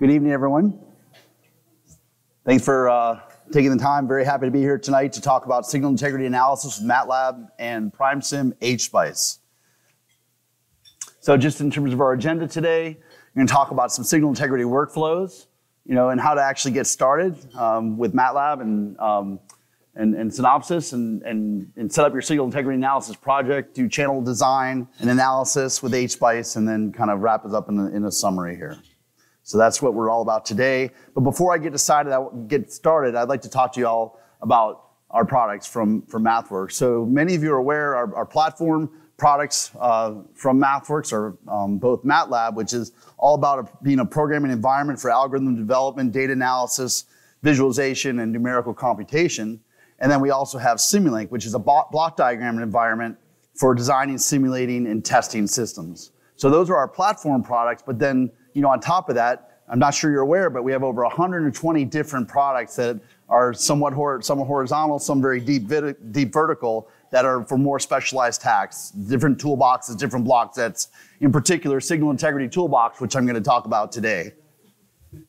Good evening, everyone. Thanks for uh, taking the time. Very happy to be here tonight to talk about signal integrity analysis with MATLAB and PrimeSim HSpice. So just in terms of our agenda today, we're going to talk about some signal integrity workflows, you know, and how to actually get started um, with MATLAB and, um, and, and Synopsys and, and, and set up your signal integrity analysis project, do channel design and analysis with HSpice, and then kind of wrap it up in a, in a summary here. So that's what we're all about today. But before I get decided, I get started, I'd like to talk to you all about our products from, from MathWorks. So many of you are aware our, our platform products uh, from MathWorks are um, both MATLAB, which is all about a, being a programming environment for algorithm development, data analysis, visualization, and numerical computation. And then we also have Simulink, which is a block diagram environment for designing, simulating, and testing systems. So those are our platform products, but then, you know, on top of that, I'm not sure you're aware, but we have over 120 different products that are somewhat hor- some horizontal, some very deep, vid- deep vertical, that are for more specialized tasks, different toolboxes, different block sets, in particular, Signal Integrity Toolbox, which I'm going to talk about today.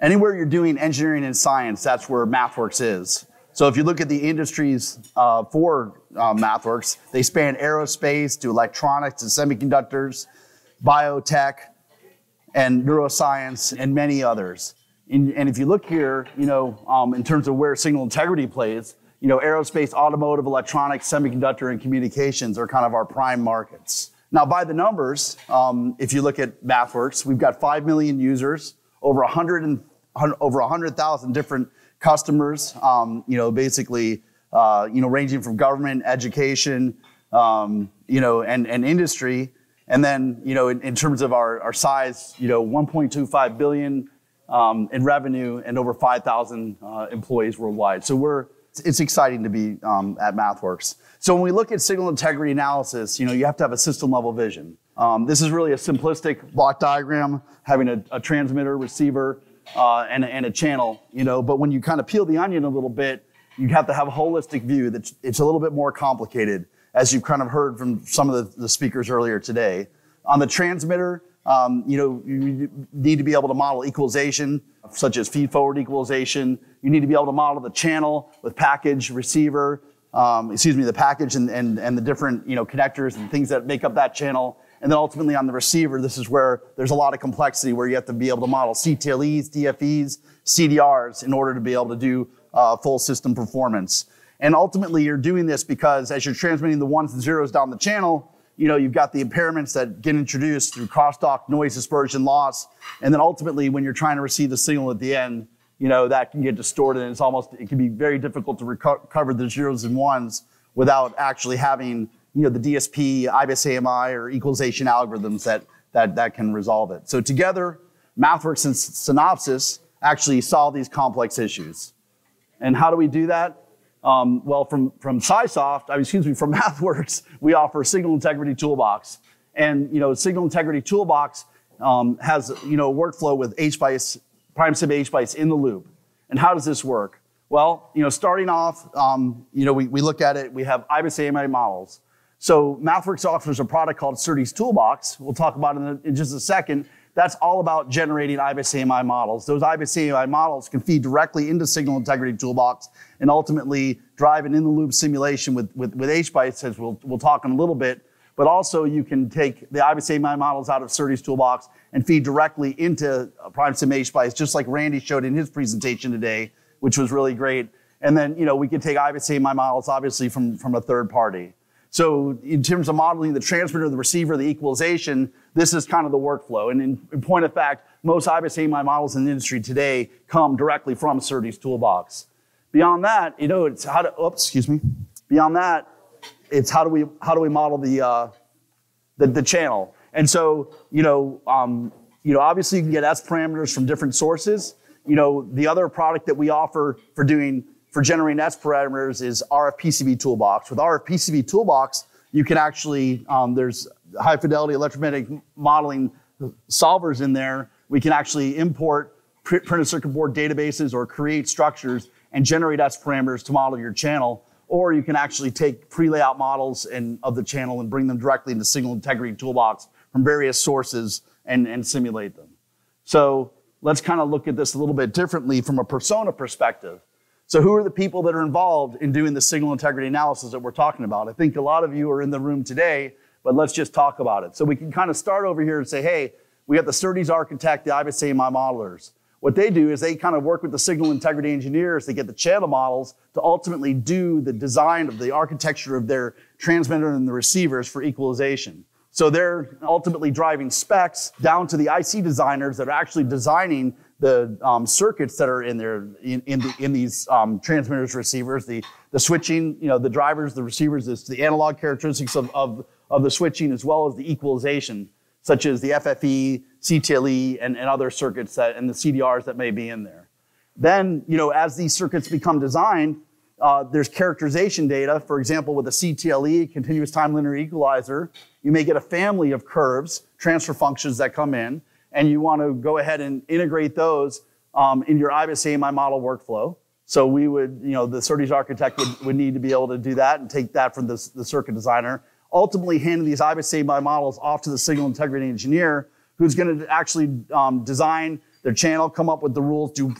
Anywhere you're doing engineering and science, that's where MathWorks is. So if you look at the industries uh, for uh, MathWorks, they span aerospace to electronics to semiconductors, biotech, and neuroscience, and many others. And, and if you look here, you know, um, in terms of where signal integrity plays, you know, aerospace, automotive, electronics, semiconductor, and communications are kind of our prime markets. Now, by the numbers, um, if you look at MathWorks, we've got 5 million users, over 100 and, over 100,000 different customers, um, you know, basically, uh, you know, ranging from government, education, um, you know, and, and industry. And then, you know, in, in terms of our, our size, you know, 1.25 billion um, in revenue and over 5,000 uh, employees worldwide. So we're it's exciting to be um, at MathWorks. So when we look at signal integrity analysis, you know, you have to have a system level vision. Um, this is really a simplistic block diagram, having a, a transmitter, receiver, uh, and, a, and, a channel, you know, but when you kind of peel the onion a little bit, you have to have a holistic view that it's a little bit more complicated, as you've kind of heard from some of the, the speakers earlier today. On the transmitter, um, you know, you need to be able to model equalization, such as feed-forward equalization. You need to be able to model the channel with package, receiver, um, excuse me, the package and, and, and the different, you know, connectors and things that make up that channel. And then ultimately on the receiver, this is where there's a lot of complexity where you have to be able to model CTLEs, DFEs, CDRs in order to be able to do uh, full system performance. And ultimately, you're doing this because as you're transmitting the ones and zeros down the channel, you know, you've got the impairments that get introduced through crosstalk, noise dispersion, loss, and then ultimately when you're trying to receive the signal at the end, you know, that can get distorted and it's almost, it can be very difficult to recover the zeros and ones without actually having, you know, the DSP, IBIS AMI, or equalization algorithms that, that, that can resolve it. So together, MathWorks and Synopsys actually solve these complex issues. And how do we do that? Um, well, from, from SciSoft, I mean, excuse me, from MathWorks, we offer Signal Integrity Toolbox. And, you know, Signal Integrity Toolbox um, has, you know, workflow with HSpice, PrimeSim HSpice in the loop. And how does this work? Well, you know, starting off, um, you know, we, we look at it, we have IBIS AMI models. So MathWorks offers a product called SerDes Toolbox. We'll talk about it in, in just a second. That's all about generating IBIS AMI models. Those IBIS AMI models can feed directly into Signal Integrity Toolbox and ultimately drive an in-the-loop simulation with, with, with HSpice, as we'll, we'll talk in a little bit. But also you can take the IBIS AMI models out of SerDes Toolbox and feed directly into uh, PrimeSim HSpice, just like Randy showed in his presentation today, which was really great. And then, you know, we can take IBIS AMI models, obviously, from, from a third party. So in terms of modeling the transmitter, the receiver, the equalization, this is kind of the workflow. And in, in point of fact, most IBIS AMI models in the industry today come directly from SerDes Toolbox. Beyond that, you know, it's how to, oops, excuse me. Beyond that, it's how do we, how do we model the, uh, the, the channel? And so, you know, um, you know, obviously you can get S parameters from different sources. You know, the other product that we offer for doing for generating S parameters is RFPCB Toolbox. With RFPCB Toolbox, you can actually, um, there's high fidelity electromagnetic modeling solvers in there. We can actually import printed circuit board databases or create structures and generate S parameters to model your channel. Or you can actually take pre-layout models and, of the channel and bring them directly into Signal Integrity Toolbox from various sources and, and simulate them. So let's kind of look at this a little bit differently from a persona perspective. So, who are the people that are involved in doing the signal integrity analysis that we're talking about? I think a lot of you are in the room today, but let's just talk about it. So, we can kind of start over here and say, hey, we got the SerDes architect, the IBIS AMI modelers. What they do is they kind of work with the signal integrity engineers to get the channel models to ultimately do the design of the architecture of their transmitter and the receivers for equalization. So they're ultimately driving specs down to the IC designers that are actually designing the um, circuits that are in there in, in, the, in these um, transmitters, receivers, the, the switching, you know, the drivers, the receivers, it's the analog characteristics of, of, of the switching as well as the equalization, such as the FFE, CTLE, and, and other circuits that, and the CDRs that may be in there. Then, you know, as these circuits become designed, uh, there's characterization data. For example, with a CTLE, continuous time linear equalizer, you may get a family of curves, transfer functions that come in and you want to go ahead and integrate those um, in your IBIS AMI model workflow. So we would, you know, the SerDes architect would, would need to be able to do that and take that from the, the circuit designer, ultimately handing these IBIS AMI models off to the signal integrity engineer who's going to actually um, design their channel, come up with the rules, do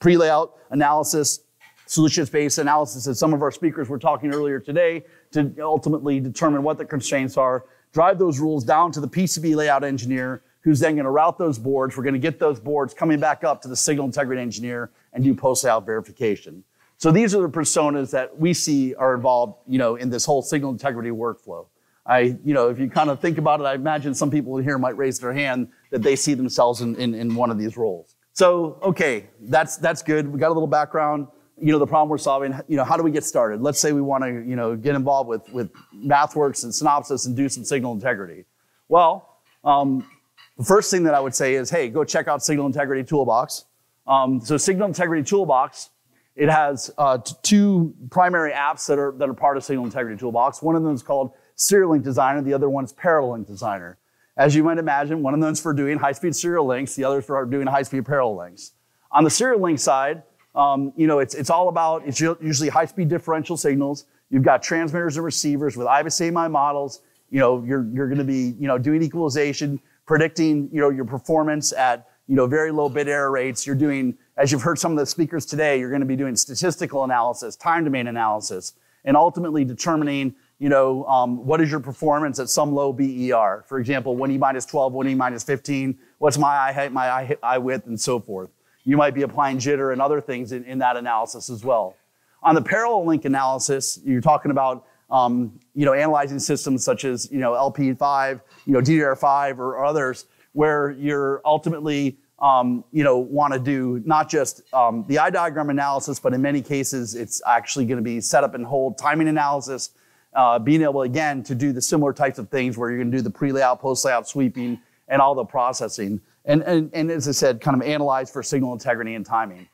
pre-layout analysis, solutions-based analysis, as some of our speakers were talking earlier today, to ultimately determine what the constraints are, drive those rules down to the PCB layout engineer, who's then going to route those boards. We're going to get those boards coming back up to the signal integrity engineer and do post-layout verification. So these are the personas that we see are involved, you know, in this whole signal integrity workflow. I, you know, if you kind of think about it, I imagine some people here might raise their hand that they see themselves in, in, in one of these roles. So, okay, that's, that's good. We got a little background. You know, the problem we're solving, you know, how do we get started? Let's say we want to, you know, get involved with, with MathWorks and Synopsys and do some signal integrity. Well, um, the first thing that I would say is, hey, go check out Signal Integrity Toolbox. Um, so Signal Integrity Toolbox, it has uh, two primary apps that are, that are part of Signal Integrity Toolbox. One of them is called Serial Link Designer, the other one is Parallel Link Designer. As you might imagine, one of them is for doing high-speed serial links, the other is for doing high-speed parallel links. On the serial link side, um, you know, it's, it's all about, it's usually high-speed differential signals. You've got transmitters and receivers with IBIS AMI models. You know, you're, you're gonna be, you know, doing equalization predicting you know, your performance at you know, very low bit error rates. You're doing, as you've heard some of the speakers today, you're going to be doing statistical analysis, time domain analysis, and ultimately determining you know, um, what is your performance at some low BER? For example, when E minus 12, when E minus 15, what's my eye height, my eye, eye width, and so forth. You might be applying jitter and other things in, in that analysis as well. On the parallel link analysis, you're talking about um, you know, analyzing systems such as, you know, LP5, you know, DDR5 or, others, where you're ultimately, um, you know, want to do not just um, the eye diagram analysis, but in many cases, it's actually going to be set up and hold timing analysis, uh, being able, again, to do the similar types of things where you're going to do the pre-layout, post-layout sweeping, and all the processing. And, and, and as I said, kind of analyze for signal integrity and timing.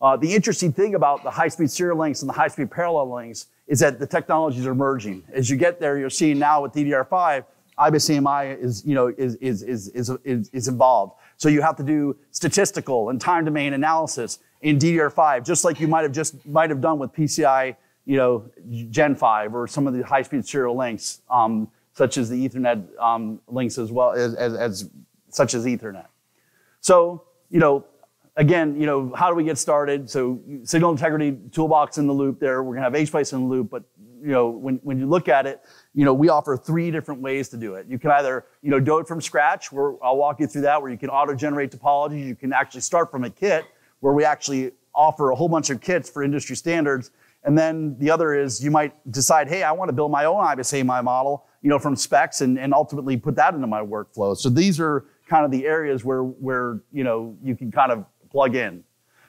Uh, the interesting thing about the high-speed serial links and the high-speed parallel links is that the technologies are merging. As you get there, you're seeing now with DDR5, IBIS AMI is, you know, is, is, is, is, is involved. So you have to do statistical and time domain analysis in DDR5, just like you might have just might have done with PCI, you know, Gen 5 or some of the high-speed serial links, um, such as the Ethernet um, links as well as, as, as such as Ethernet. So, you know, again, you know, how do we get started? So signal integrity toolbox in the loop there. We're gonna have HSPICE in the loop, but you know, when, when you look at it, you know, we offer three different ways to do it. You can either, you know, do it from scratch, where I'll walk you through that, where you can auto-generate topologies. You can actually start from a kit, where we actually offer a whole bunch of kits for industry standards. And then the other is you might decide, hey, I want to build my own IBIS AMI model, you know, from specs and, and ultimately put that into my workflow. So these are kind of the areas where, where, you know, you can kind of plug in.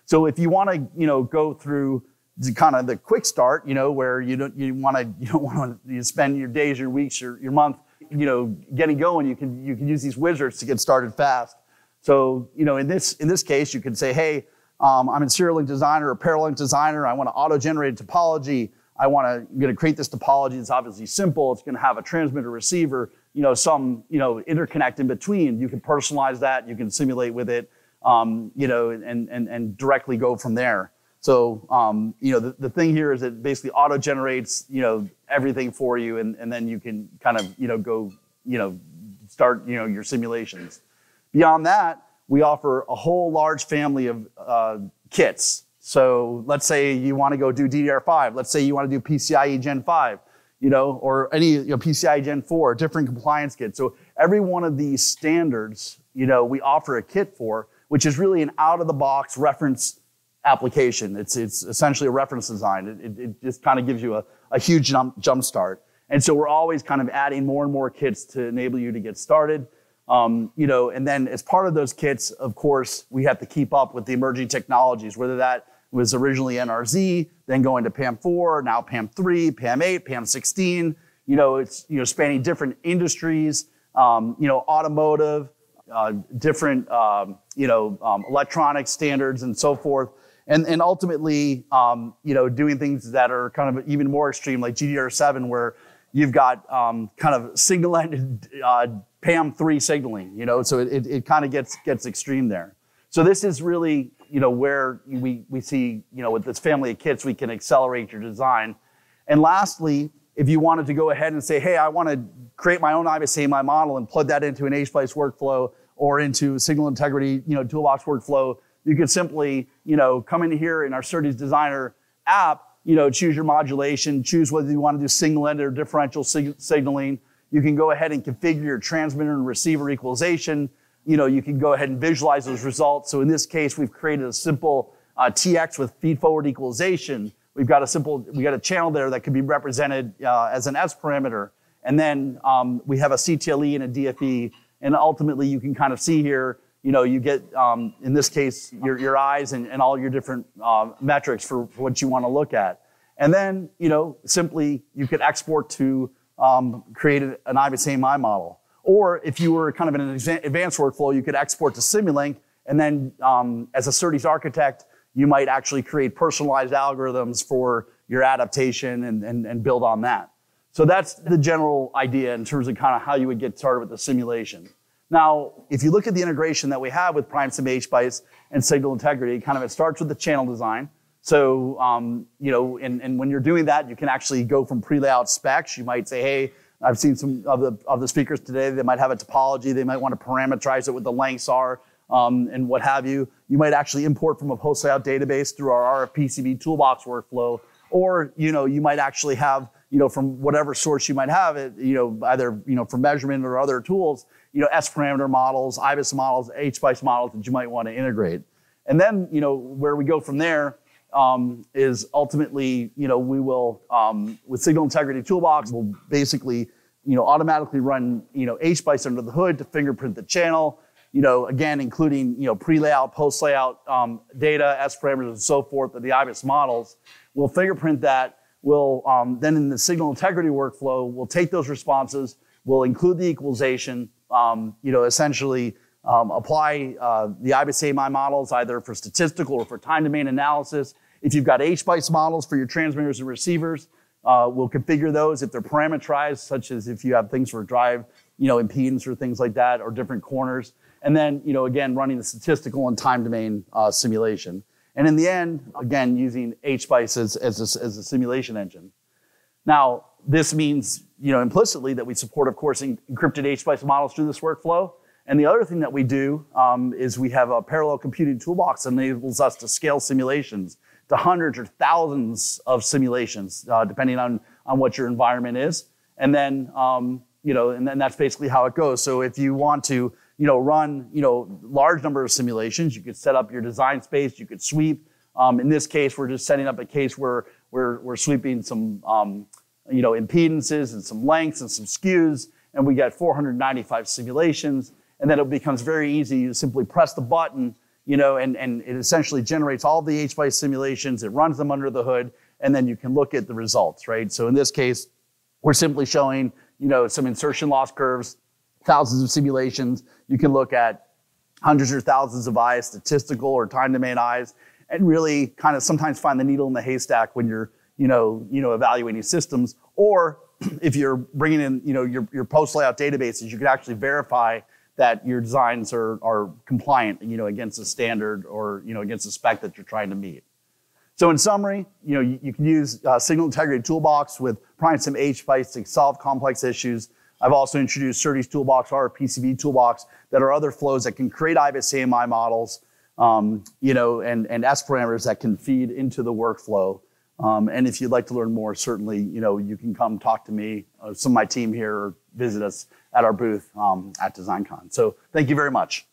So if you want to, you know, go through the, kind of the quick start, you know, where you don't you want to you don't want to you spend your days, your weeks, your, your month, you know, getting going. You can you can use these wizards to get started fast. So you know, in this in this case, you can say, hey, um, I'm a serial link designer or parallel designer. I want to auto generate topology. I want to going to create this topology. It's obviously simple. It's going to have a transmitter receiver. You know, some you know interconnect in between. You can personalize that. You can simulate with it um, you know, and, and, and directly go from there. So, um, you know, the, the thing here is it basically auto generates, you know, everything for you, and, and then you can kind of, you know, go, you know, start, you know, your simulations. Beyond that, we offer a whole large family of uh, kits. So let's say you want to go do DDR5. Let's say you want to do PCIe Gen 5, you know, or any you know, PCIe Gen 4, different compliance kits. So every one of these standards, you know, we offer a kit for, which is really an out-of-the-box reference application. It's, it's essentially a reference design. It, it, it just kind of gives you a, a huge jump, jump start. And so we're always kind of adding more and more kits to enable you to get started. Um, you know, and then as part of those kits, of course, we have to keep up with the emerging technologies, whether that was originally NRZ, then going to PAM4, now PAM3, PAM8, PAM16. You know, it's you know spanning different industries. Um, you know, automotive, uh, different um, you know um, electronic standards and so forth. And, and ultimately, um, you know, doing things that are kind of even more extreme, like GDDR7, where you've got um, kind of single-ended uh, PAM3 signaling, you know, so it, it, kind of gets, gets extreme there. So this is really, you know, where we, we see, you know, with this family of kits, we can accelerate your design. And lastly, if you wanted to go ahead and say, hey, I want to create my own IBIS AMI model and plug that into an HSpice workflow or into signal integrity, you know, toolbox workflow, you could simply, you know, come in here in our SerDes Designer app, you know, choose your modulation, choose whether you want to do single-ended or differential sig- signaling, you can go ahead and configure your transmitter and receiver equalization. You know, you can go ahead and visualize those results. So in this case, we've created a simple uh, TX with feed-forward equalization. We've got a simple, we got a channel there that can be represented uh, as an S parameter. And then um, we have a CTLE and a DFE. And ultimately, you can kind of see here, you know, you get, um, in this case, your, your eyes and, and all your different uh, metrics for, for what you want to look at. And then, you know, simply you could export to um, created an IBIS AMI model. Or if you were kind of in an advanced workflow, you could export to Simulink, and then um, as a SerDes architect, you might actually create personalized algorithms for your adaptation and, and, and build on that. So that's the general idea in terms of kind of how you would get started with the simulation. Now, if you look at the integration that we have with PrimeSim HSpice and signal integrity, kind of it starts with the channel design. So, um, you know, and, and when you're doing that, you can actually go from pre-layout specs. You might say, hey, I've seen some of the, of the speakers today, they might have a topology, they might want to parameterize it what the lengths are, um, and what have you. You might actually import from a post layout database through our RFPCB toolbox workflow, or, you know, you might actually have, you know, from whatever source you might have it, you know, either, you know, from measurement or other tools, you know, S parameter models, IBIS models, HSpice models that you might want to integrate. And then, you know, where we go from there um, is ultimately, you know, we will, um, with Signal Integrity Toolbox, we'll basically, you know, automatically run, you know, HSpice under the hood to fingerprint the channel, you know, again, including, you know, pre-layout, post-layout um, data, S parameters, and so forth of the IBIS models. We'll fingerprint that. We'll um, then in the signal integrity workflow, we'll take those responses, we'll include the equalization, um, you know, essentially um, apply uh, the IBIS AMI models either for statistical or for time domain analysis. If you've got HSpice models for your transmitters and receivers, uh, we'll configure those if they're parameterized, such as if you have things for drive, you know, impedance or things like that, or different corners. And then, you know, again, running the statistical and time domain uh, simulation. And in the end, again, using HSpice as, as, a, as a simulation engine. Now, this means, you know, implicitly that we support, of course, encrypted HSpice models through this workflow. And the other thing that we do um, is we have a parallel computing toolbox that enables us to scale simulations to hundreds or thousands of simulations, uh, depending on, on what your environment is. And then, um, you know, and then that's basically how it goes. So if you want to, you know, run, you know, large number of simulations, you could set up your design space, you could sweep. Um, in this case, we're just setting up a case where we're, we're sweeping some, um, you know, impedances and some lengths and some skews, and we get 495 simulations and then it becomes very easy. You simply press the button, you know, and, and it essentially generates all the HSpice simulations. It runs them under the hood, and then you can look at the results, right? So in this case, we're simply showing, you know, some insertion loss curves, thousands of simulations. You can look at hundreds or thousands of eyes, statistical or time domain eyes, and really kind of sometimes find the needle in the haystack when you're, you know, you know, evaluating systems. Or if you're bringing in, you know, your, your post layout databases, you can actually verify that your designs are, are compliant, you know, against a standard or, you know, against a spec that you're trying to meet. So in summary, you know, you, you can use uh, Signal Integrity Toolbox with PrimeSim HSpice to solve complex issues I've also introduced SerDes Toolbox, RFPCB toolbox, that are other flows that can create IBIS AMI models, um, you know, and, and S parameters that can feed into the workflow. Um, and if you'd like to learn more, certainly, you know, you can come talk to me, or some of my team here, or visit us at our booth um, at DesignCon. So thank you very much.